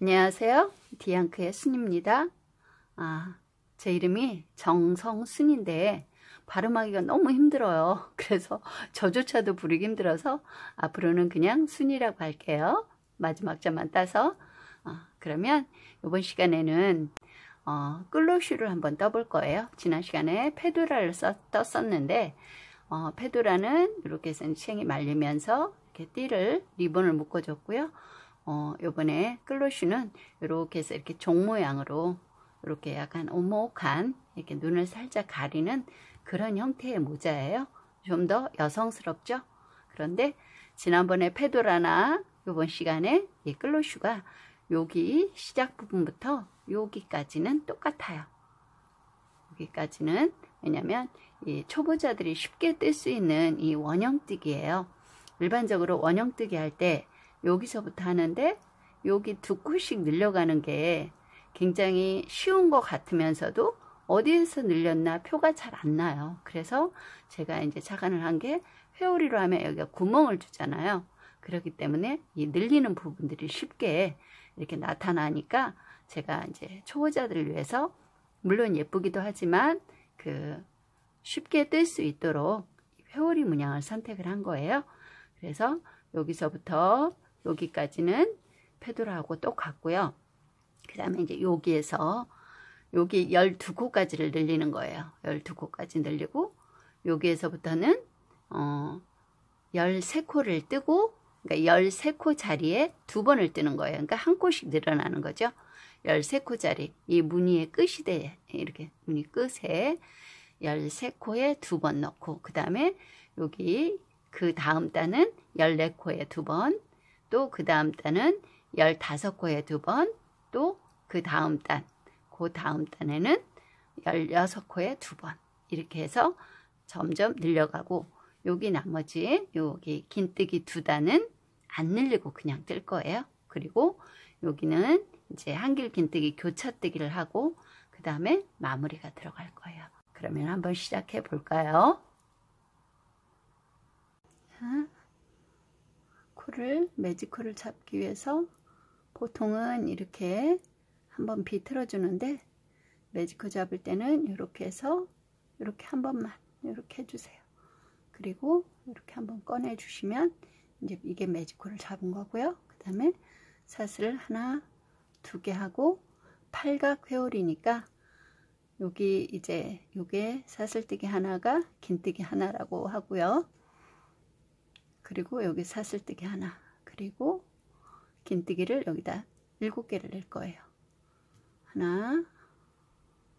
안녕하세요. 디앙크의 순입니다. 아, 제 이름이 정성순인데 발음하기가 너무 힘들어요. 그래서 저조차도 부르기 힘들어서 앞으로는 그냥 순이라고 할게요. 마지막 자만 따서. 어, 그러면 이번 시간에는 어, 끌로슈를 한번 떠볼 거예요. 지난 시간에 페두라를 써, 떴었는데 어, 페두라는 이렇게 해서 챙이 말리면서 이렇게 띠를 리본을 묶어줬고요. 어, 요번에 끌로슈는 이렇게 해서 이렇게 종 모양으로 이렇게 약간 오목한 이렇게 눈을 살짝 가리는 그런 형태의 모자예요. 좀 더 여성스럽죠? 그런데 지난번에 페도라나 요번 시간에 이 끌로슈가 여기 시작 부분부터 여기까지는 똑같아요. 여기까지는 왜냐면 이 초보자들이 쉽게 뜰 수 있는 이 원형뜨기예요. 일반적으로 원형뜨기 할 때 여기서부터 하는데 여기 두 코씩 늘려가는 게 굉장히 쉬운 것 같으면서도 어디에서 늘렸나 표가 잘 안 나요. 그래서 제가 이제 착안을 한 게 회오리로 하면 여기가 구멍을 주잖아요. 그렇기 때문에 이 늘리는 부분들이 쉽게 이렇게 나타나니까 제가 이제 초보자들을 위해서 물론 예쁘기도 하지만 그 쉽게 뜰 수 있도록 회오리 문양을 선택을 한 거예요. 그래서 여기서부터 여기까지는 페도라하고 똑같고요. 그 다음에 이제 여기에서 여기 12코까지를 늘리는 거예요. 12코까지 늘리고 여기에서부터는 어 13코를 뜨고 그러니까 13코 자리에 두 번을 뜨는 거예요. 그러니까 한 코씩 늘어나는 거죠. 13코 자리 이 무늬의 끝이 돼 이렇게 무늬 끝에 13코에 두 번 넣고 그 다음에 여기 그 다음 단은 14코에 두 번, 또 그 다음 단은 15코에 두 번, 또 그 다음 단, 그 다음 단에는 16코에 두 번. 이렇게 해서 점점 늘려가고 여기 나머지 여기 긴뜨기 두 단은 안 늘리고 그냥 뜰 거예요. 그리고 여기는 이제 한길 긴뜨기 교차뜨기를 하고 그 다음에 마무리가 들어갈 거예요. 그러면 한번 시작해 볼까요? 코를 매직코를 잡기 위해서 보통은 이렇게 한번 비틀어 주는데 매직코 잡을 때는 이렇게 해서 이렇게 한 번만 이렇게 해주세요. 그리고 이렇게 한번 꺼내 주시면 이제 이게 매직코를 잡은 거고요. 그 다음에 사슬을 하나 두 개 하고 팔각 회오리니까 여기 이제 요게 사슬뜨기 하나가 긴뜨기 하나라고 하고요. 그리고 여기 사슬뜨기 하나 그리고 긴뜨기를 여기다 일곱 개를 낼 거예요. 하나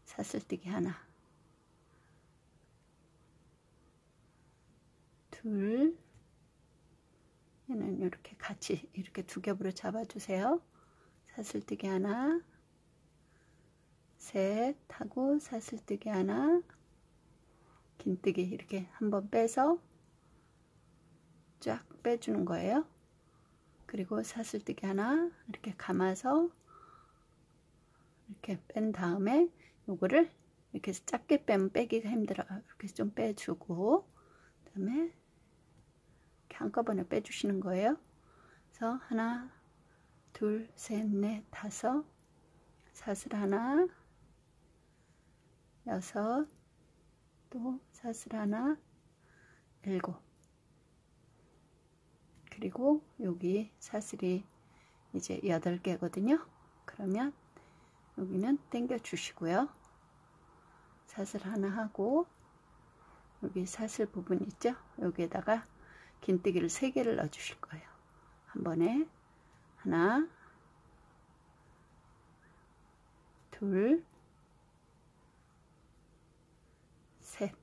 사슬뜨기 하나. 둘 얘는 이렇게 같이 이렇게 두 겹으로 잡아주세요. 사슬뜨기 하나 셋 하고 사슬뜨기 하나 긴뜨기 이렇게 한번 빼서 쫙 빼주는 거예요. 그리고 사슬뜨기 하나 이렇게 감아서 이렇게 뺀 다음에 요거를 이렇게 작게 빼면 빼기가 힘들어요. 이렇게 좀 빼주고 그 다음에 이렇게 한꺼번에 빼주시는 거예요. 그래서 하나 둘, 셋, 넷, 다섯 사슬 하나 여섯 또 사슬 하나 일곱 그리고 여기 사슬이 이제 8개거든요. 그러면 여기는 당겨 주시고요. 사슬 하나 하고 여기 사슬 부분 있죠? 여기에다가 긴뜨기를 3개를 넣어 주실 거예요. 한 번에 하나 둘 셋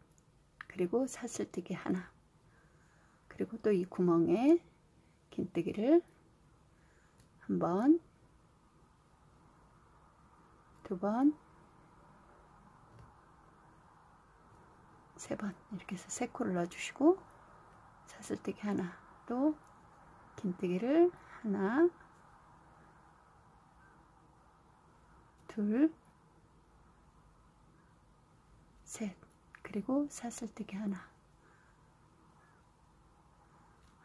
그리고 사슬뜨기 하나 그리고 또 이 구멍에 긴뜨기를 한 번, 두 번, 세 번 이렇게 해서 세 코를 넣어주시고 사슬뜨기 하나 또 긴뜨기를 하나 둘 셋 그리고 사슬뜨기 하나.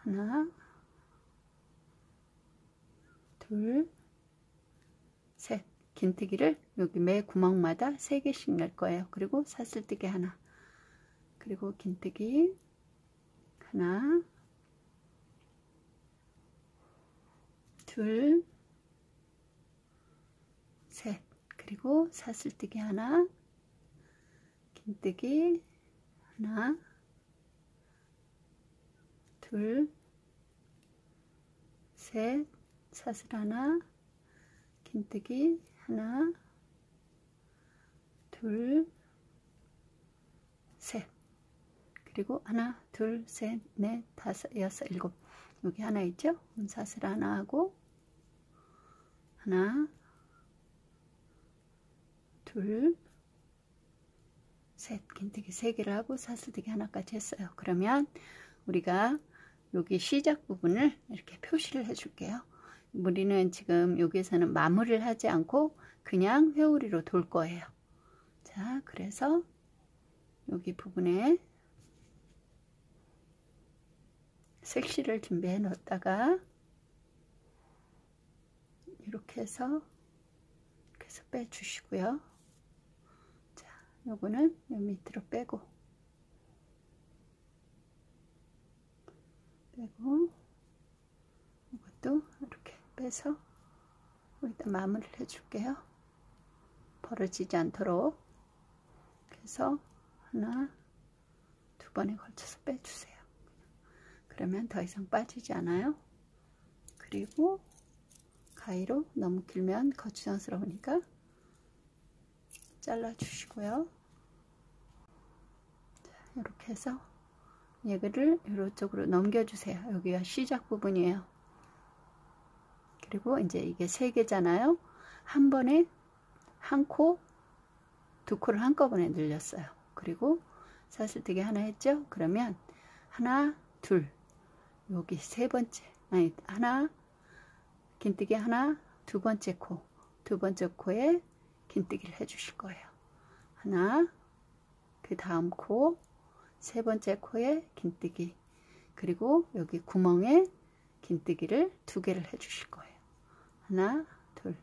하나 둘, 셋. 긴뜨기를 여기 매 구멍마다 세 개씩 낼 거예요. 그리고 사슬뜨기 하나. 그리고 긴뜨기 하나, 둘, 셋. 그리고 사슬뜨기 하나, 긴뜨기 하나, 둘, 셋, 사슬 하나, 긴뜨기 하나, 둘, 셋. 그리고 하나, 둘, 셋, 넷, 다섯, 여섯, 일곱. 여기 하나 있죠? 사슬 하나 하고, 하나, 둘, 셋, 긴뜨기 세 개를 하고 사슬뜨기 하나까지 했어요. 그러면 우리가 여기 시작 부분을 이렇게 표시를 해줄게요. 우리는 지금 여기에서는 마무리를 하지 않고 그냥 회오리로 돌 거예요. 자, 그래서 여기 부분에 색실을 준비해 놓다가 이렇게 해서 해서 빼주시고요. 자, 요거는 요 밑으로 빼고 빼고 이것도 빼서 여기다 마무리를 해줄게요. 벌어지지 않도록 그래서 하나 두 번에 걸쳐서 빼주세요. 그러면 더 이상 빠지지 않아요. 그리고 가위로 너무 길면 거추장스러우니까 잘라주시고요. 이렇게 해서 얘를 이쪽으로 넘겨주세요. 여기가 시작 부분이에요. 그리고 이제 이게 세 개잖아요. 한 번에 한 코, 두 코를 한꺼번에 늘렸어요. 그리고 사슬뜨기 하나 했죠? 그러면 하나, 둘, 여기 세 번째, 아니 하나, 긴뜨기 하나, 두 번째 코, 두 번째 코에 긴뜨기를 해주실 거예요. 하나, 그 다음 코, 세 번째 코에 긴뜨기, 그리고 여기 구멍에 긴뜨기를 두 개를 해주실 거예요. 하나, 둘,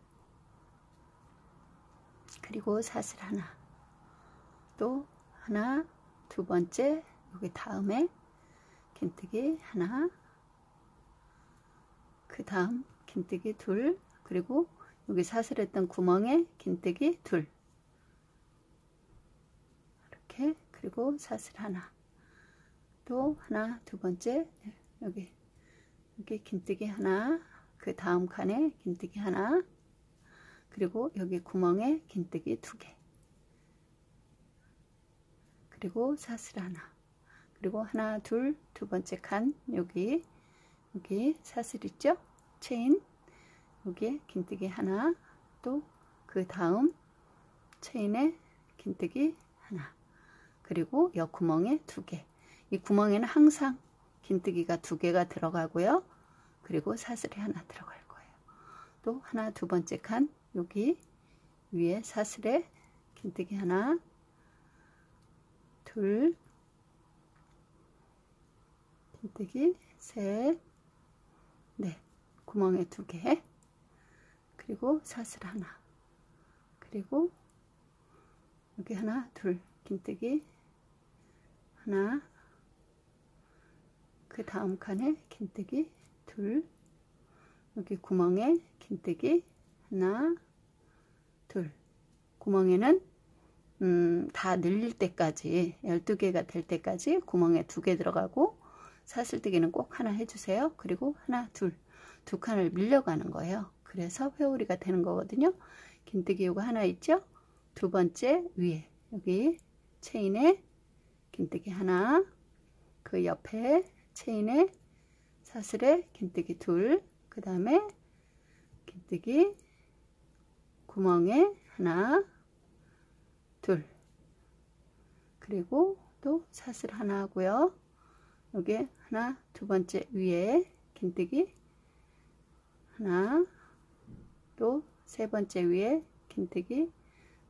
그리고 사슬 하나, 또 하나, 두 번째, 여기 다음에 긴뜨기 하나, 그 다음 긴뜨기 둘, 그리고 여기 사슬했던 구멍에 긴뜨기 둘, 이렇게 그리고 사슬 하나, 또 하나, 두 번째 여기. 여기 긴뜨기 하나, 그 다음 칸에 긴뜨기 하나, 그리고 여기 구멍에 긴뜨기 두 개, 그리고 사슬 하나, 그리고 하나, 둘, 두 번째 칸 여기 여기 사슬 있죠? 체인 여기에 긴뜨기 하나, 또 그 다음 체인에 긴뜨기 하나, 그리고 옆 구멍에 두 개. 이 구멍에는 항상 긴뜨기가 두 개가 들어가고요. 그리고 사슬이 하나 들어갈 거예요. 또 하나 두 번째 칸 여기 위에 사슬에 긴뜨기 하나 둘 긴뜨기 셋넷 구멍에 두 개 그리고 사슬 하나 그리고 여기 하나 둘 긴뜨기 하나 그 다음 칸에 긴뜨기 둘. 여기 구멍에 긴뜨기 하나 둘. 구멍에는 음, 다 늘릴 때까지 12개가 될 때까지 구멍에 두 개 들어가고 사슬뜨기는 꼭 하나 해주세요. 그리고 하나 둘. 두 칸을 밀려가는 거예요. 그래서 회오리가 되는 거거든요. 긴뜨기 요거 하나 있죠? 두 번째 위에. 여기 체인에 긴뜨기 하나 그 옆에 체인에 사슬에 긴뜨기 둘 그 다음에 긴뜨기 구멍에 하나 둘 그리고 또 사슬 하나 하고요 여기 하나 두 번째 위에 긴뜨기 하나 또 세 번째 위에 긴뜨기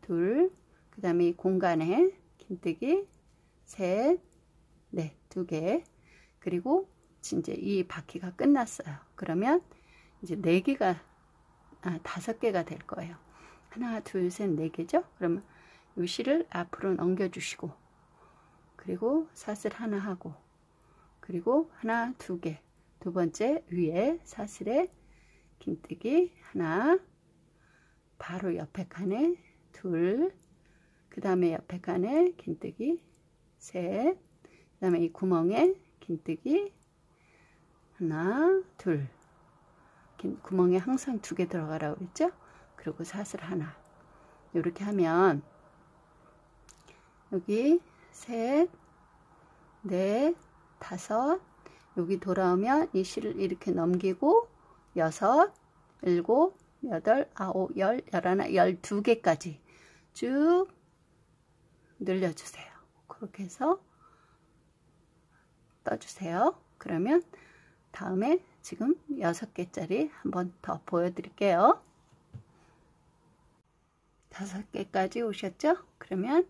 둘 그 다음에 공간에 긴뜨기 셋, 넷, 두 개. 그리고 이제 이 바퀴가 끝났어요. 그러면 이제 네 개가 아, 다섯 개가 될 거예요. 하나, 둘, 셋, 네 개죠? 그러면 이 실을 앞으로 넘겨주시고, 그리고 사슬 하나 하고, 그리고 하나, 두 개. 두 번째 위에 사슬에 긴뜨기 하나, 바로 옆에 칸에 둘, 그 다음에 옆에 칸에 긴뜨기 셋, 그 다음에 이 구멍에 긴뜨기 하나, 둘. 구멍에 항상 두 개 들어가라고 그랬죠? 그리고 사슬 하나. 이렇게 하면 여기 셋, 넷, 다섯, 여기 돌아오면 이 실을 이렇게 넘기고 여섯, 일곱, 여덟, 아홉, 열, 열하나, 열두 개까지 쭉 늘려주세요. 그렇게 해서 떠주세요. 그러면 다음에 지금 6개짜리 한번 더 보여드릴게요. 5개까지 오셨죠? 그러면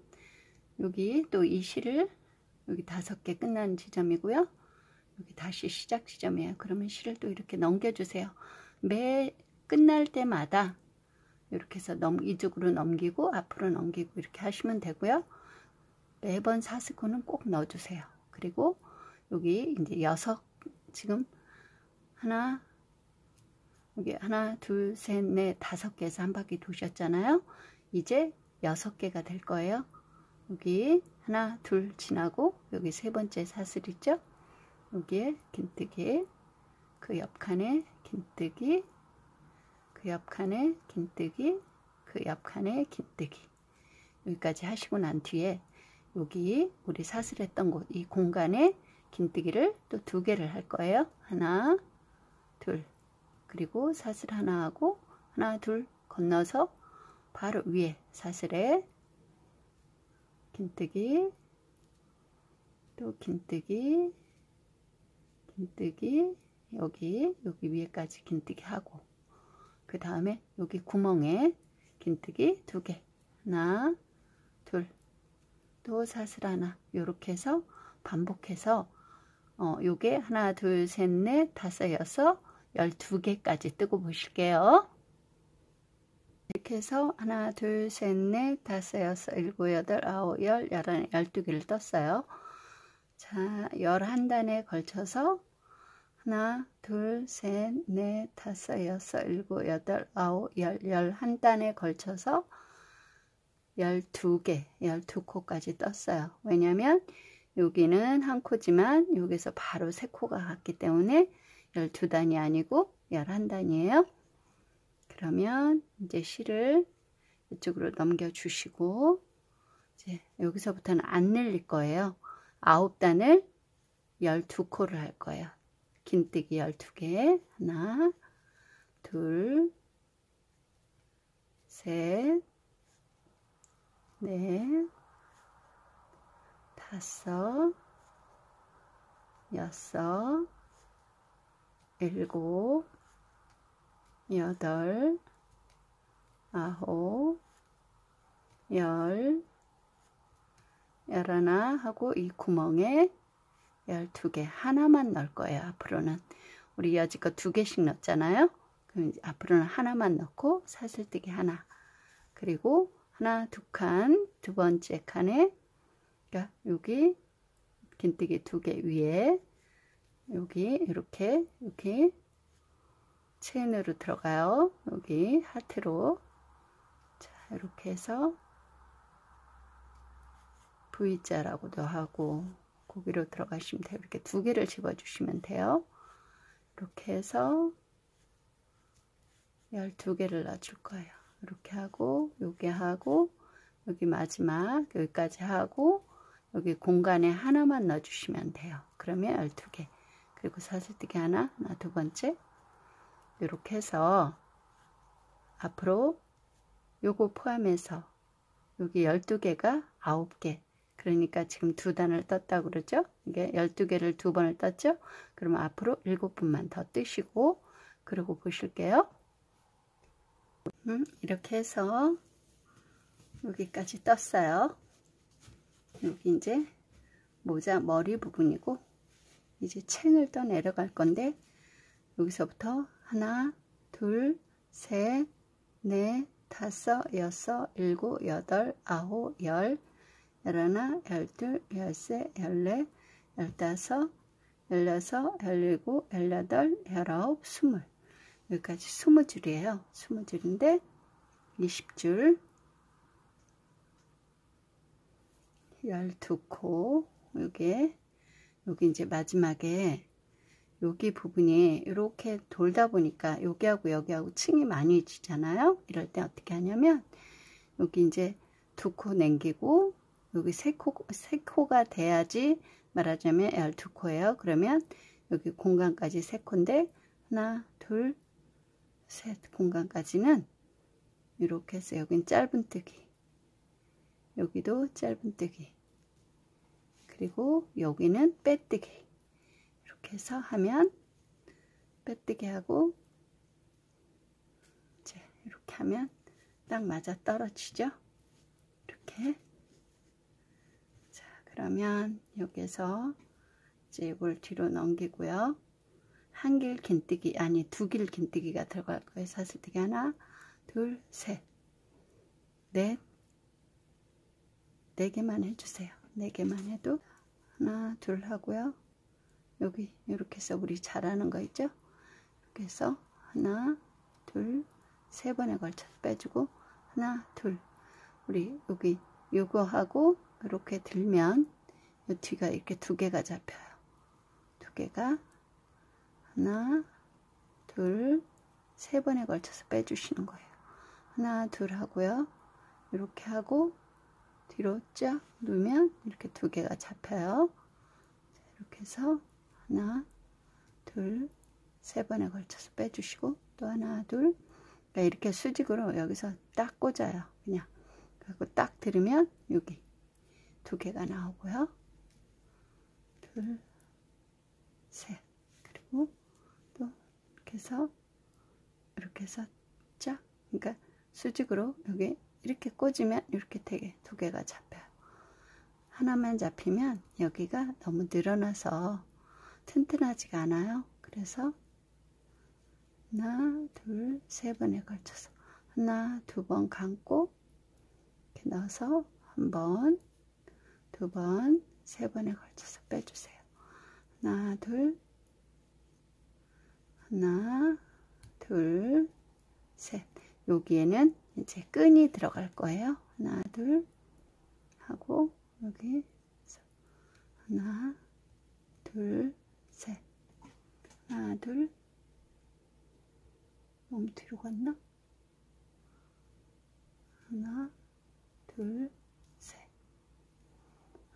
여기 또 이 실을 여기 5개 끝난 지점이고요. 여기 다시 시작 지점이에요. 그러면 실을 또 이렇게 넘겨주세요. 매 끝날 때마다 이렇게 해서 넘, 이쪽으로 넘기고 앞으로 넘기고 이렇게 하시면 되고요. 매번 사스코는 꼭 넣어주세요. 그리고 여기 이제 여섯 지금 하나 여기 하나 둘 셋 넷 다섯 개에서 한 바퀴 도셨잖아요. 이제 여섯 개가 될 거예요. 여기 하나 둘 지나고 여기 세 번째 사슬 있죠? 여기에 긴뜨기 그 옆칸에 긴뜨기 그 옆칸에 긴뜨기 그 옆칸에 긴뜨기 여기까지 하시고 난 뒤에 여기 우리 사슬했던 곳 이 공간에 긴뜨기를 또 두 개를 할 거예요. 하나, 둘, 그리고 사슬 하나 하고 하나, 둘 건너서 바로 위에 사슬에 긴뜨기, 또 긴뜨기, 긴뜨기, 여기, 여기 위에까지 긴뜨기 하고 그 다음에 여기 구멍에 긴뜨기 두 개, 하나, 둘, 또 사슬 하나, 이렇게 해서 반복해서 어, 요게 하나, 둘, 셋, 넷, 다섯, 여섯, 열두 개까지 뜨고 보실게요. 이렇게 해서 하나, 둘, 셋, 넷, 다섯, 여섯, 일곱, 여덟, 아홉, 열, 열한, 열두 개를 떴어요. 자, 열한 단에 걸쳐서 하나, 둘, 셋, 넷, 다섯, 여섯, 일곱, 여덟, 아홉, 열, 열한 단에 걸쳐서 열두 개, 열두 코까지 떴어요. 왜냐면 여기는 한 코지만 여기서 바로 세 코가 갔기 때문에 12단이 아니고 11단이에요. 그러면 이제 실을 이쪽으로 넘겨 주시고 이제 여기서부터는 안 늘릴 거예요. 9단을 12코를 할 거예요. 긴뜨기 12개 하나 둘 셋, 넷, 다섯, 여섯, 일곱, 여덟, 아홉, 열, 열하나 하고 이 구멍에 열두 개 하나만 넣을 거예요. 앞으로는 우리 여지껏 두 개씩 넣었잖아요. 그럼 앞으로는 하나만 넣고 사슬뜨기 하나 그리고 하나 두 칸 두 번째 칸에 그러니까 여기 긴뜨기 두 개 위에 여기 이렇게 이렇게 체인으로 들어가요. 여기 하트로 자 이렇게 해서 V자라고도 하고 고기로 들어가시면 돼요. 이렇게 두 개를 집어주시면 돼요. 이렇게 해서 12개를 넣어줄 거예요. 이렇게 하고 여기 하고 여기 마지막 여기까지 하고 여기 공간에 하나만 넣어주시면 돼요. 그러면 12개. 그리고 사슬뜨기 하나, 하나 두 번째. 이렇게 해서 앞으로 요거 포함해서 여기 12개가 9개. 그러니까 지금 두 단을 떴다고 그러죠? 이게 12개를 두 번을 떴죠? 그러면 앞으로 7분만 더 뜨시고 그러고 보실게요. 음, 이렇게 해서 여기까지 떴어요. 여기 이제 모자 머리 부분이고 이제 챙을 떠 내려갈 건데 여기서부터 하나 둘 셋, 넷, 다섯, 여섯, 일곱, 여덟, 아홉, 열, 열하나, 열둘, 열세, 열네, 열다섯, 열여섯, 열일곱, 열여덟, 열아홉, 스물 여기까지 스무 줄이에요. 스무 줄인데 20줄 12코 여기 여기 이제 마지막에 여기 부분이 이렇게 돌다 보니까 여기하고 여기하고 층이 많이 지잖아요. 이럴 때 어떻게 하냐면 여기 이제 두 코 남기고 여기 세 코, 세 코가 돼야지 말하자면 L2코예요. 그러면 여기 공간까지 세 코인데 하나, 둘, 셋 공간까지는 이렇게 해서 여긴 짧은뜨기 여기도 짧은뜨기 그리고 여기는 빼뜨기 이렇게 해서 하면 빼뜨기 하고 이제 이렇게 하면 딱 맞아 떨어지죠? 이렇게. 자 그러면 여기서 이제 이걸 뒤로 넘기고요. 한 길 긴뜨기 아니 두 길 긴뜨기가 들어갈 거예요. 사슬뜨기 하나 둘 셋. 넷, 네 개만 해주세요. 네 개만 해도 하나, 둘 하고요. 여기 이렇게 해서 우리 잘하는 거 있죠? 이렇게 해서 하나, 둘, 세 번에 걸쳐서 빼주고 하나, 둘. 우리 여기 요거 하고 이렇게 들면 이 뒤가 이렇게 두 개가 잡혀요. 두 개가 하나, 둘, 세 번에 걸쳐서 빼주시는 거예요. 하나, 둘 하고요. 이렇게 하고 뒤로 쫙 누면 이렇게 두 개가 잡혀요. 이렇게 해서 하나, 둘, 세 번에 걸쳐서 빼주시고 또 하나, 둘 그러니까 이렇게 수직으로 여기서 딱 꽂아요. 그냥 그리고 딱 들으면 여기 두 개가 나오고요. 둘, 셋 그리고 또 이렇게 해서 이렇게 해서 쫙 그러니까 수직으로 여기 이렇게 꽂으면 이렇게 되게 두 개가 잡혀요. 하나만 잡히면 여기가 너무 늘어나서 튼튼하지가 않아요. 그래서 하나, 둘, 세 번에 걸쳐서 하나, 두 번 감고 이렇게 넣어서 한 번, 두 번, 세 번에 걸쳐서 빼주세요. 하나, 둘, 하나, 둘, 셋. 여기에는 이제 끈이 들어갈 거예요. 하나, 둘 하고 여기 하나, 둘, 셋. 하나, 둘. 너무 뒤로 갔나? 하나, 둘, 셋.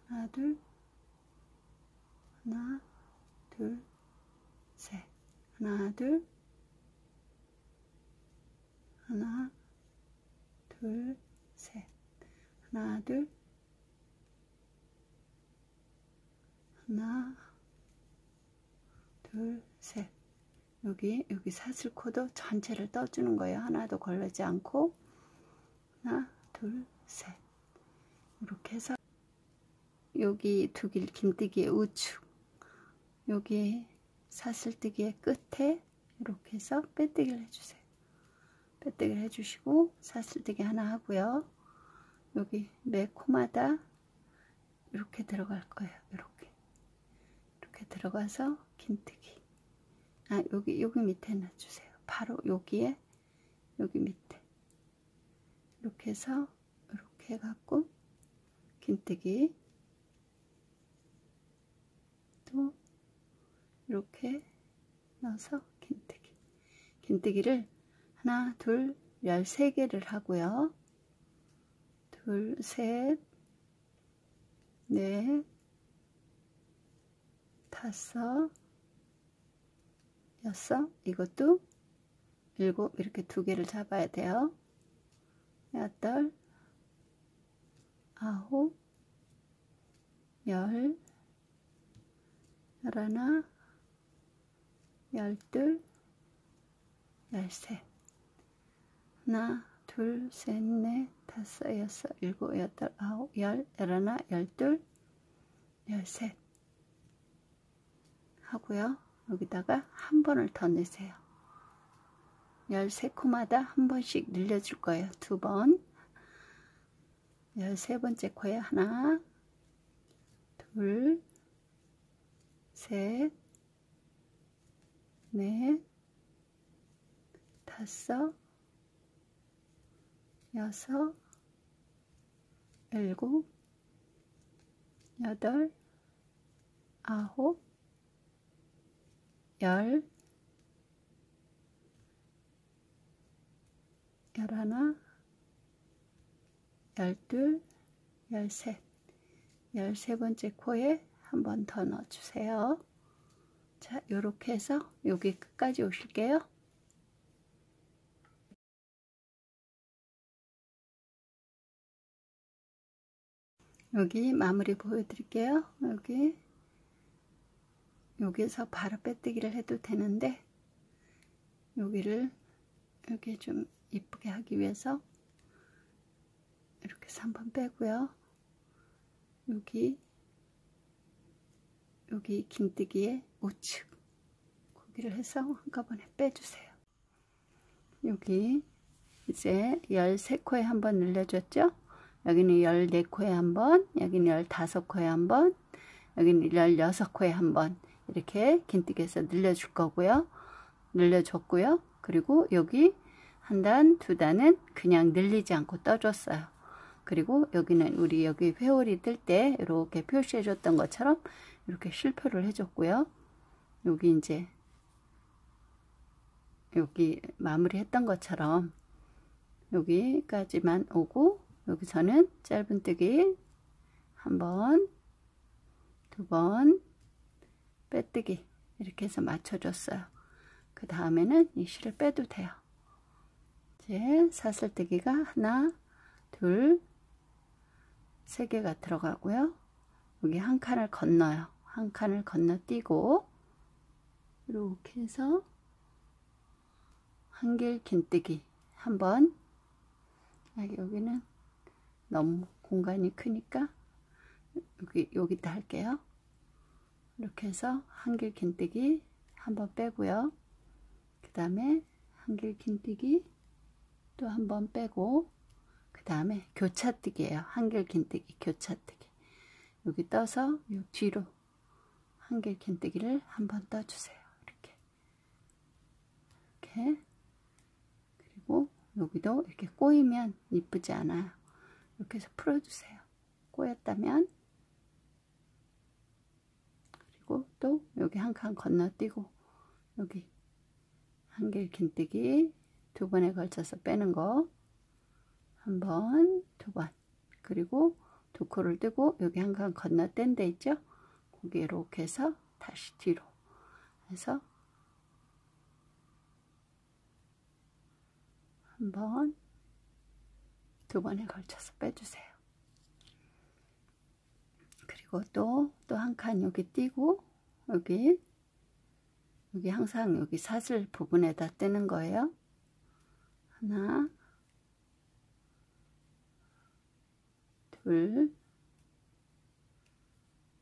하나, 둘. 하나, 둘, 셋. 하나, 둘. 하나, 둘, 셋. 하나, 둘. 하나, 둘, 셋. 여기, 여기 사슬코도 전체를 떠주는 거예요. 하나도 걸리지 않고. 하나, 둘, 셋. 이렇게 해서 여기 두길 긴뜨기의 우측, 여기 사슬뜨기의 끝에 이렇게 해서 빼뜨기를 해주세요. 빼뜨기를 해주시고 사슬뜨기 하나 하고요. 여기 매 코마다 이렇게 들어갈 거예요. 이렇게 이렇게 들어가서 긴뜨기. 아 여기 여기 밑에 놔주세요. 바로 여기에 여기 밑에 이렇게 해서 이렇게 해갖고 긴뜨기 또 이렇게 넣어서 긴뜨기 긴뜨기를 하나, 둘, 열세 개를 하고요. 둘, 셋, 넷, 다섯, 여섯, 이것도 일곱, 이렇게 두 개를 잡아야 돼요. 여덟, 아홉, 열, 열하나, 열둘, 열셋. 하나, 둘, 셋, 넷, 다섯, 여섯, 일곱, 여덟, 아홉, 열, 열하나, 열둘, 열셋 하고요. 여기다가 한 번을 더 넣으세요. 13코마다 한 번씩 늘려줄 거예요. 두 번. 13번째 코에 하나, 둘, 셋, 넷, 다섯, 여섯, 일곱, 여덟, 아홉, 열, 열하나, 열둘, 열셋, 열세 번째 코에 한 번 더 넣어주세요. 자, 요렇게 해서 여기 끝까지 오실게요. 여기 마무리 보여드릴게요. 여기 여기서 바로 빼뜨기를 해도 되는데 여기를 여기 좀 이쁘게 하기 위해서 이렇게 3번 빼고요. 여기 여기 긴뜨기에 우측 고기를 해서 한꺼번에 빼주세요. 여기 이제 13코에 한번 늘려줬죠? 여기는 14코에 한 번, 여기는 15코에 한 번, 여기는 16코에 한 번 이렇게 긴뜨기해서 늘려줄 거고요. 늘려줬고요. 그리고 여기 한 단, 두 단은 그냥 늘리지 않고 떠줬어요. 그리고 여기는 우리 여기 회오리 뜰 때 이렇게 표시해 줬던 것처럼 이렇게 실표를 해줬고요. 여기 이제 여기 마무리 했던 것처럼 여기까지만 오고 여기서는 짧은뜨기 한 번, 두 번, 빼뜨기 이렇게 해서 맞춰줬어요. 그 다음에는 이 실을 빼도 돼요. 이제 사슬뜨기가 하나, 둘, 세 개가 들어가고요. 여기 한 칸을 건너요. 한 칸을 건너뛰고 이렇게 해서 한길 긴뜨기 한번 여기는 너무 공간이 크니까 여기 여기다 할게요. 이렇게 해서 한길 긴뜨기 한번 빼고요. 그 다음에 한길 긴뜨기 또 한번 빼고 그 다음에 교차뜨기예요. 한길 긴뜨기 교차뜨기 여기 떠서 요 뒤로 한길 긴뜨기를 한번 떠주세요. 이렇게 이렇게 그리고 여기도 이렇게 꼬이면 이쁘지 않아요. 이렇게 해서 풀어주세요. 꼬였다면 그리고 또 여기 한 칸 건너뛰고 여기 한 길 긴뜨기 두 번에 걸쳐서 빼는 거 한 번, 두 번 그리고 두 코를 뜨고 여기 한 칸 건너뗀 데 있죠? 거기 이렇게 해서 다시 뒤로 해서 한 번, 두 번에 걸쳐서 빼주세요. 그리고 또, 또한 칸 여기 띄고, 여기, 여기 항상 여기 사슬 부분에다 뜨는 거예요. 하나, 둘,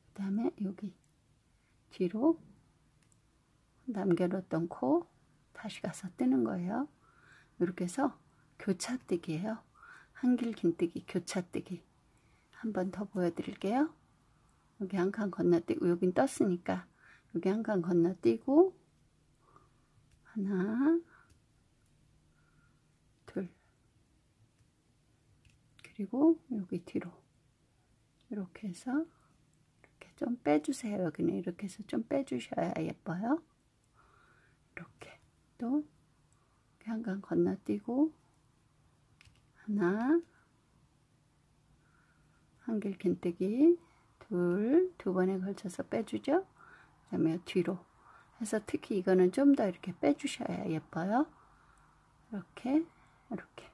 그 다음에 여기 뒤로 남겨놓던 코 다시 가서 뜨는 거예요. 이렇게 해서 교차뜨기예요. 한길 긴뜨기 교차뜨기 한번 더 보여드릴게요. 여기 한 칸 건너뛰고 여긴 떴으니까 여기 한 칸 건너뛰고 하나 둘 그리고 여기 뒤로 이렇게 해서 이렇게 좀 빼주세요. 여기는 이렇게 해서 좀 빼주셔야 예뻐요. 이렇게 또한칸 건너뛰고 하나 한길 긴뜨기 둘, 두 번에 걸쳐서 빼주죠. 그 다음에 뒤로 해서 특히 이거는 좀 더 이렇게 빼주셔야 예뻐요. 이렇게, 이렇게.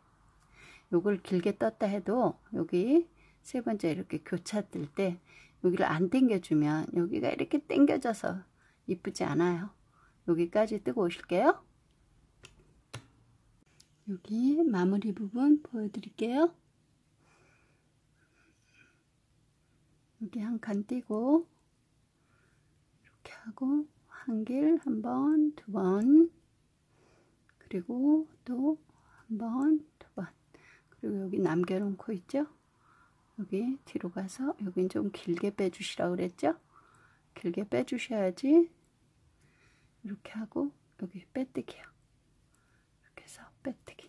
요걸 길게 떴다 해도 여기 세 번째 이렇게 교차 뜰 때 여기를 안 당겨주면 여기가 이렇게 당겨져서 이쁘지 않아요. 여기까지 뜨고 오실게요. 여기 마무리 부분 보여드릴게요. 여기 한 칸 띄고 이렇게 하고 한 길 한 번, 두 번, 그 그리고 또 한 번, 두 번. 그리고 여기 남겨놓고 있죠? 여기 뒤로 가서 여긴 좀 길게 빼주시라고 그랬죠? 길게 빼주셔야지 이렇게 하고 여기 빼뜨기요. 빼뜨기.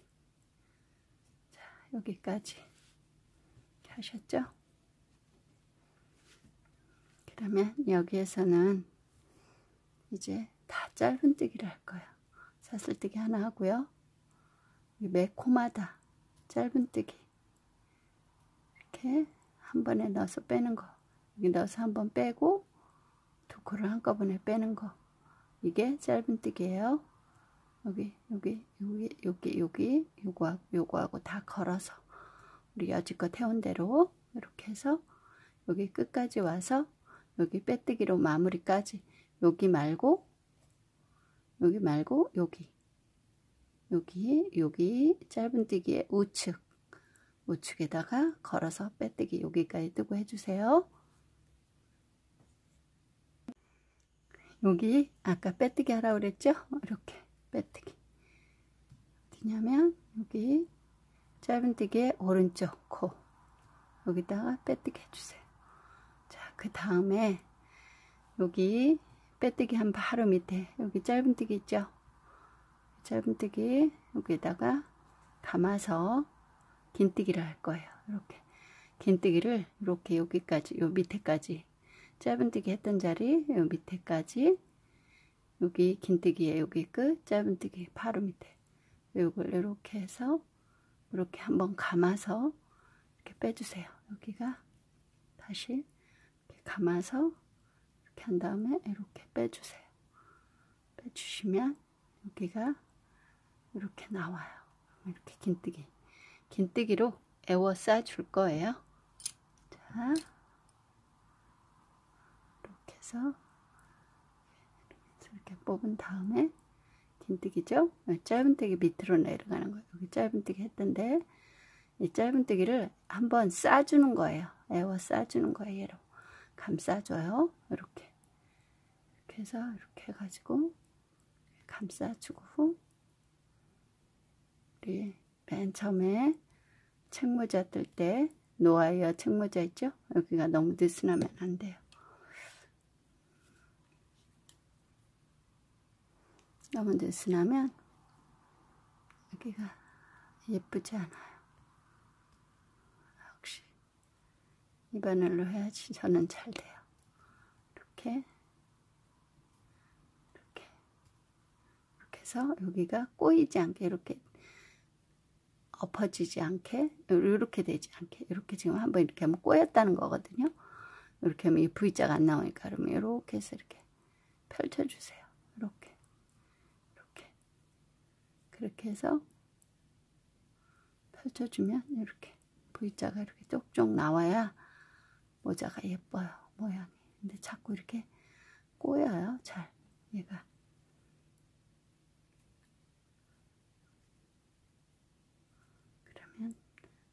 자, 여기까지 하셨죠? 그러면 여기에서는 이제 다 짧은뜨기를 할 거예요. 사슬뜨기 하나 하고요. 매코마다 짧은뜨기 이렇게 한 번에 넣어서 빼는 거 여기 넣어서 한 번 빼고 두 코를 한꺼번에 빼는 거 이게 짧은뜨기예요. 여기 여기 여기 여기 여기 요거하고 요거하고 다 걸어서 우리 여지껏 해온 대로 이렇게 해서 여기 끝까지 와서 여기 빼뜨기로 마무리까지 여기 말고 여기 말고 여기 여기 여기 짧은뜨기의 우측 우측에다가 걸어서 빼뜨기 여기까지 뜨고 해주세요. 여기 아까 빼뜨기 하라고 그랬죠? 이렇게 빼뜨기 어디냐면 여기 짧은뜨기의 오른쪽 코 여기다가 빼뜨기 해주세요. 자, 그 다음에 여기 빼뜨기 한 바로 밑에 여기 짧은뜨기 있죠? 짧은뜨기 여기에다가 감아서 긴뜨기를 할 거예요. 이렇게 긴뜨기를 이렇게 여기까지 요 밑에까지 짧은뜨기 했던 자리 요 밑에까지 여기 긴뜨기에 여기 끝 짧은뜨기 바로 밑에 요걸 이렇게 해서 이렇게 한번 감아서 이렇게 빼주세요. 여기가 다시 이렇게 감아서 이렇게 한 다음에 이렇게 빼주세요. 빼주시면 여기가 이렇게 나와요. 이렇게 긴뜨기. 긴뜨기로 에워싸 줄 거예요. 자, 이렇게 해서 이렇게 뽑은 다음에 긴뜨기죠? 짧은뜨기 밑으로 내려가는 거예요. 여기 짧은뜨기 했던데 이 짧은뜨기를 한번 싸주는 거예요. 에워 싸주는 거예요. 얘로 감싸줘요. 이렇게 이렇게 해서 이렇게 해가지고 감싸주고 우리 맨 처음에 책모자 뜰 때 노아이어 책모자 있죠? 여기가 너무 느슨하면 안 돼요. 너무 느슨하면 여기가 예쁘지 않아요. 역시 이 바늘로 해야지 저는 잘 돼요. 이렇게 이렇게 이렇게 해서 여기가 꼬이지 않게 이렇게 엎어지지 않게 이렇게 되지 않게 이렇게 지금 한번 이렇게 하면 꼬였다는 거거든요. 이렇게 하면 이 V자가 안 나오니까 그러면 이렇게 해서 이렇게 펼쳐주세요. 이렇게 이렇게 그렇게 해서 펼쳐주면 이렇게 V자가 이렇게 쪽쪽 나와야 모자가 예뻐요 모양이. 근데 자꾸 이렇게 꼬여요 잘 얘가.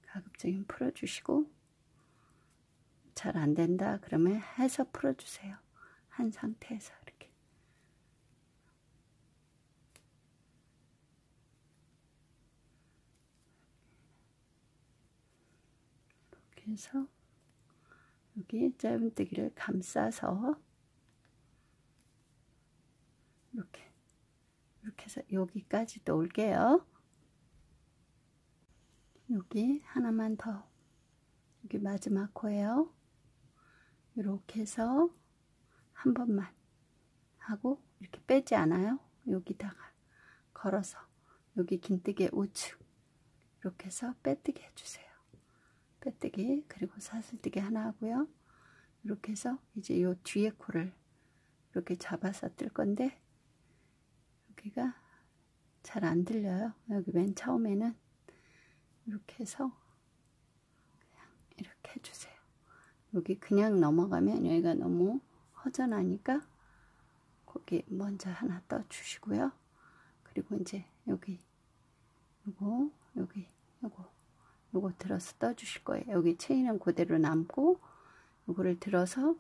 가급적이면 풀어주시고 잘 안된다 그러면 해서 풀어주세요. 한 상태에서 해서 여기 짧은뜨기를 감싸서 이렇게 이렇게 해서 여기까지 놓을게요. 여기 하나만 더. 여기 마지막 코예요. 이렇게 해서 한 번만 하고 이렇게 빼지 않아요? 여기다가 걸어서 여기 긴뜨기 우측 이렇게 해서 빼뜨기 해주세요 빼뜨기 그리고 사슬뜨기 하나 하고요 이렇게 해서 이제 요 뒤에 코를 이렇게 잡아서 뜰 건데 여기가 잘안 들려요 여기 맨 처음에는 이렇게 해서 그냥 이렇게 해주세요. 여기 그냥 넘어가면 여기가 너무 허전하니까 거기 먼저 하나 떠 주시고요. 그리고 이제 여기 요거 여기 요거 요거 들어서 떠 주실 거예요. 여기 체인은 그대로 남고 요거를 들어서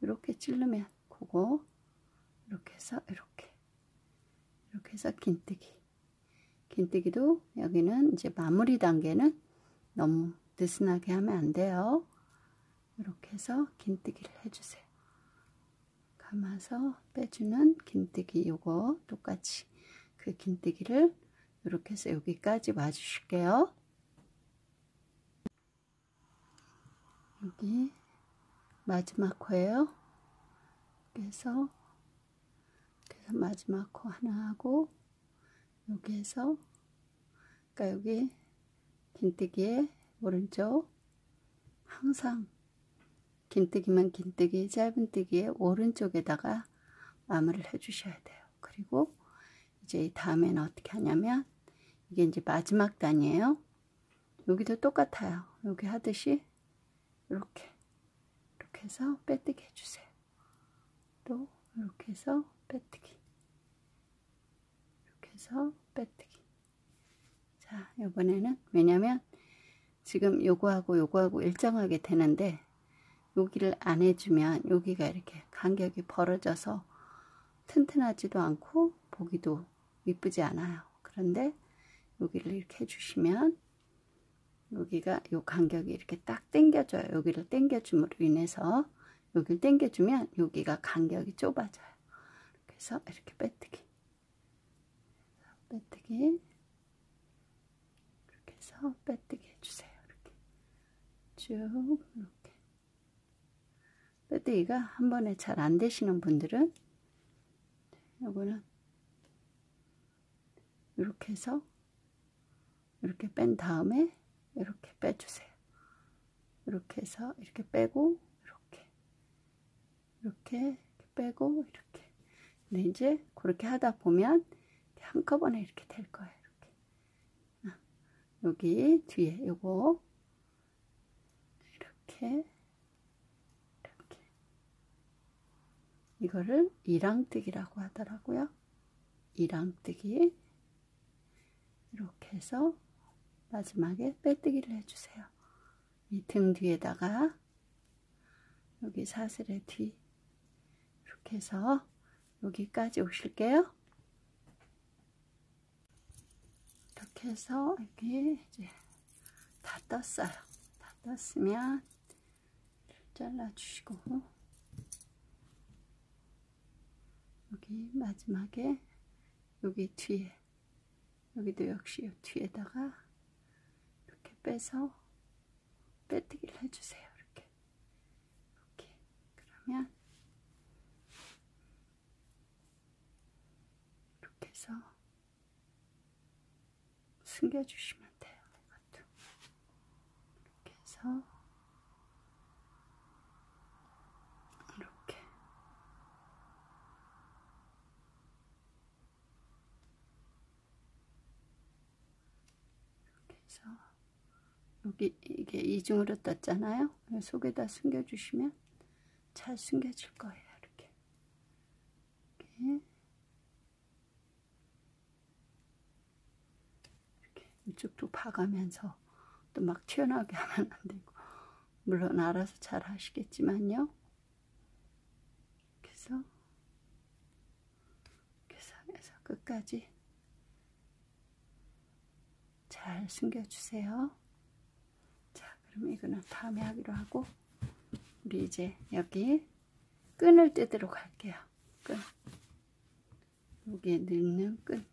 이렇게 찌르면 그거 이렇게 해서 이렇게 이렇게 해서 긴뜨기 긴뜨기도 여기는 이제 마무리 단계는 너무 느슨하게 하면 안 돼요. 이렇게 해서 긴뜨기를 해주세요. 감아서 빼주는 긴뜨기 요거 똑같이 그 긴뜨기를 이렇게 해서 여기까지 와주실게요. 여기 마지막 코예요. 그래서 그래서 마지막 코 하나 하고 여기에서 그러니까 여기 긴뜨기에 오른쪽 항상 긴뜨기만 긴뜨기 짧은뜨기에 오른쪽에다가 마무리를 해 주셔야 돼요. 그리고 이제 다음에는 어떻게 하냐면 이게 이제 마지막 단이에요. 여기도 똑같아요. 여기 하듯이 이렇게 이렇게 해서 빼뜨기 해주세요. 또 이렇게 해서 빼뜨기. 이렇게 해서 빼뜨기. 자 이번에는 왜냐면 지금 요거하고 요거하고 일정하게 되는데 여기를 안 해주면 여기가 이렇게 간격이 벌어져서 튼튼하지도 않고 보기도 이쁘지 않아요. 그런데 여기를 이렇게 해주시면 여기가 요 간격이 이렇게 딱 당겨져요. 여기를 당겨줌으로 인해서 여기를 당겨주면 여기가 간격이 좁아져요. 그래서 이렇게 빼뜨기. 빼뜨기. 이렇게 해서 빼뜨기 해주세요. 이렇게. 쭉 이렇게. 빼뜨기가 한 번에 잘 안 되시는 분들은 요거는 이렇게 해서 이렇게 뺀 다음에 이렇게 빼주세요. 이렇게 해서 이렇게 빼고 이렇게 이렇게 빼고 이렇게 근데 이제 그렇게 하다 보면 한꺼번에 이렇게 될 거예요. 이렇게 아, 여기 뒤에 요거 이렇게 이렇게 이거를 이랑뜨기라고 하더라고요. 이랑뜨기 이렇게 해서 마지막에 빼뜨기를 해주세요. 이 등 뒤에다가 여기 사슬의 뒤 이렇게 해서 여기까지 오실게요. 이렇게 해서 여기 이제 다 떴어요. 다 떴으면 잘라주시고 여기 마지막에 여기 뒤에 여기도 역시 뒤에다가 빼서 빼뜨기를 해주세요. 이렇게 이렇게 그러면 이렇게 해서 숨겨주시면 돼요. 이것도 이렇게 해서 이렇게 이렇게 해서 여기 이게 이중으로 떴잖아요. 속에다 숨겨주시면 잘 숨겨질 거예요. 이렇게 이렇게 이렇게 이쪽도 봐가면서 또 막 튀어나오게 하면 안 되고 물론 알아서 잘 하시겠지만요. 그래서 계속해서 끝까지 잘 숨겨주세요. 자, 그럼 이거는 다음에 하기로 하고 우리 이제 여기 끈을 떼도록 할게요. 끈. 여기에 넣는 끈.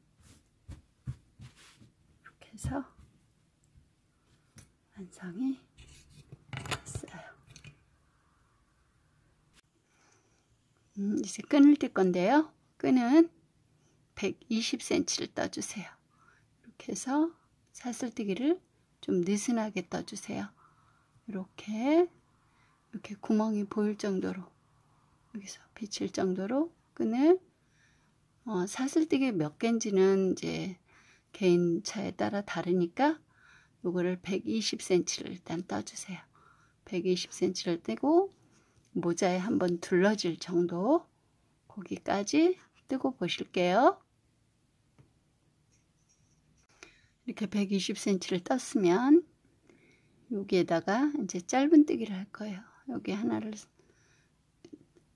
이렇게 해서 완성이 됐어요. 음, 이제 끈을 뜰 건데요. 끈은 120cm를 떠주세요. 이렇게 해서 사슬뜨기를 좀 느슨하게 떠주세요. 이렇게 이렇게 구멍이 보일 정도로 여기서 비칠 정도로 끈을 어, 사슬뜨기 몇 개인지는 이제 개인 차에 따라 다르니까 요거를 120cm를 일단 떠주세요. 120cm를 떼고 모자에 한번 둘러질 정도 거기까지 뜨고 보실게요. 이렇게 120cm를 떴으면 여기에다가 이제 짧은뜨기를 할 거예요. 여기 하나를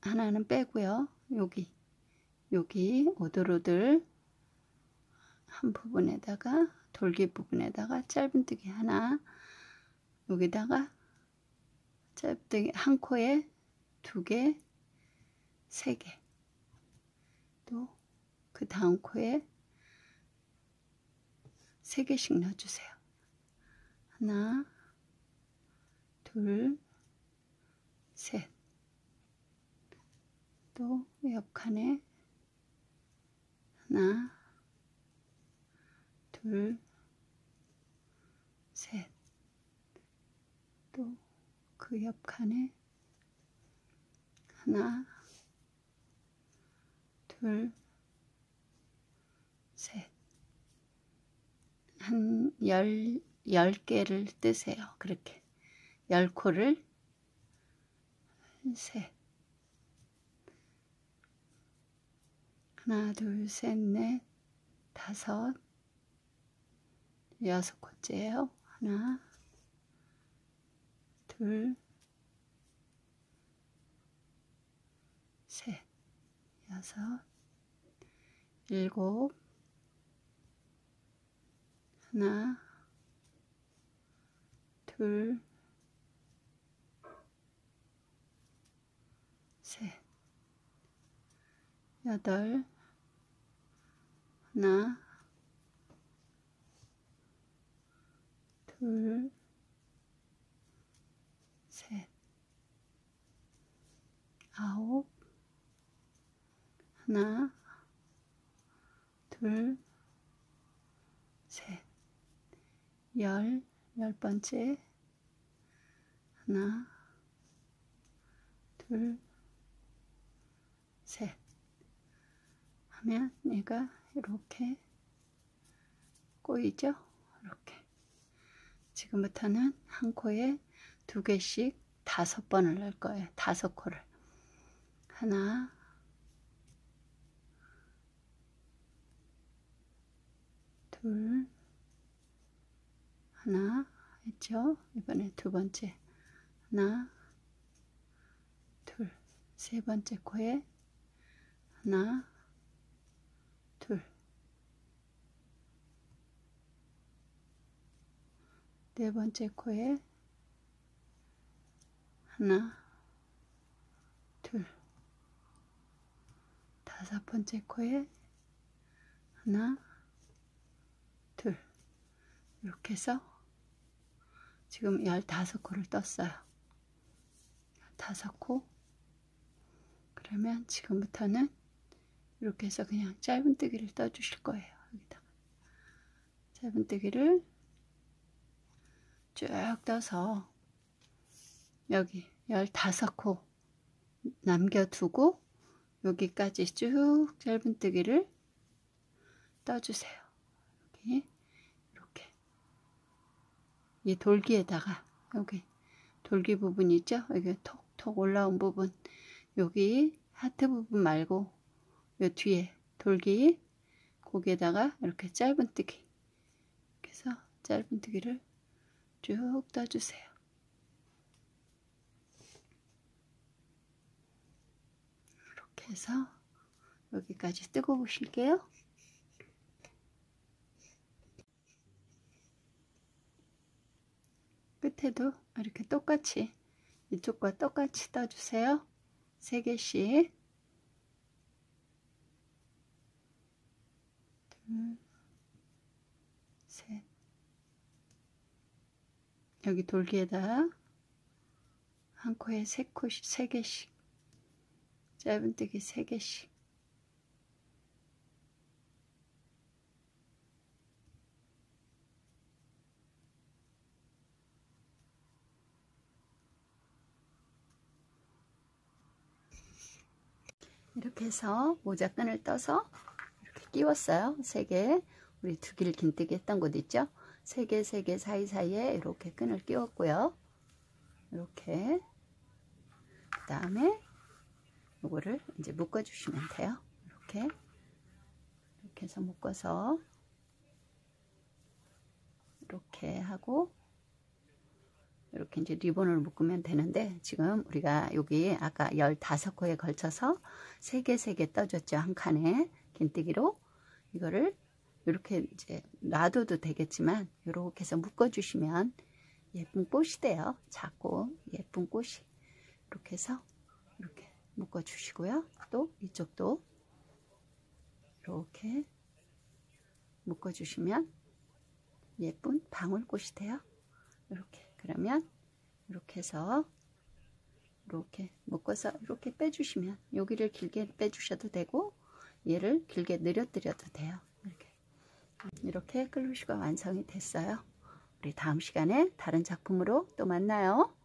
하나는 빼고요. 여기 여기 오돌오돌 한 부분에다가 돌기 부분에다가 짧은뜨기 하나 여기다가 짧은뜨기 한 코에 두 개, 세 개. 또 그 다음 코에 세 개씩 넣어주세요. 하나, 둘, 셋. 또 옆 칸에 하나, 둘, 셋. 또 그 옆 칸에 하나, 둘, 셋. 한 열, 열 개를 뜨세요. 그렇게. 열 코를 셋. 하나, 둘, 셋, 넷, 다섯, 여섯 코째예요. 하나, 둘, 셋, 여섯, 일곱, 하나, 둘, 셋, 여덟, 하나, 둘, 셋, 아홉, 하나, 둘, 셋, 열, 열 번째, 하나, 둘, 셋. 하면 얘가 이렇게 꼬이죠? 이렇게. 지금부터는 한 코에 두 개씩 다섯 번을 넣을 거예요. 다섯 코를. 하나, 둘, 하나 했죠? 이번에 두 번째. 하나, 둘, 세 번째 코에 하나, 둘, 네 번째 코에 하나, 둘, 다섯 번째 코에 하나, 둘, 이렇게 해서 지금 15코를 떴어요. 15코. 그러면 지금부터는 이렇게 해서 그냥 짧은뜨기를 떠주실 거예요. 여기다가. 짧은뜨기를 쭉 떠서 여기 15코 남겨두고 여기까지 쭉 짧은뜨기를 떠주세요. 여기 이렇게 이 돌기에다가 여기 돌기 부분 있죠? 여기 톡톡 올라온 부분 여기 하트 부분 말고 요 뒤에 돌기 고기에다가 이렇게 짧은뜨기 그래서 짧은뜨기를 쭉 떠주세요. 이렇게 해서 여기까지 뜨고 보실게요. 끝에도 이렇게 똑같이 이쪽과 똑같이 떠주세요. 3개씩 둘, 셋. 여기 돌기에다 한 코에 세 코씩 세 개씩. 짧은뜨기 세 개씩. 이렇게 해서 모자끈을 떠서 이렇게 끼웠어요. 세 개. 우리 두길 긴뜨기 했던 곳 있죠? 세 개, 세개 사이사이에 이렇게 끈을 끼웠고요. 이렇게. 그 다음에 이거를 이제 묶어주시면 돼요. 이렇게. 이렇게 해서 묶어서 이렇게 하고 이렇게 이제 리본을 묶으면 되는데 지금 우리가 여기 아까 15코에 걸쳐서 3개 3개 떠줬죠 한 칸에 긴뜨기로 이거를 이렇게 이제 놔둬도 되겠지만 이렇게 해서 묶어주시면 예쁜 꽃이 돼요. 작고 예쁜 꽃이 이렇게 해서 이렇게 묶어주시고요. 또 이쪽도 이렇게 묶어주시면 예쁜 방울꽃이 돼요. 이렇게 그러면 이렇게 해서 이렇게 묶어서 이렇게 빼주시면 여기를 길게 빼주셔도 되고 얘를 길게 늘려드려도 돼요. 이렇게 이렇게 클로시가 완성이 됐어요. 우리 다음 시간에 다른 작품으로 또 만나요.